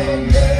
Amen.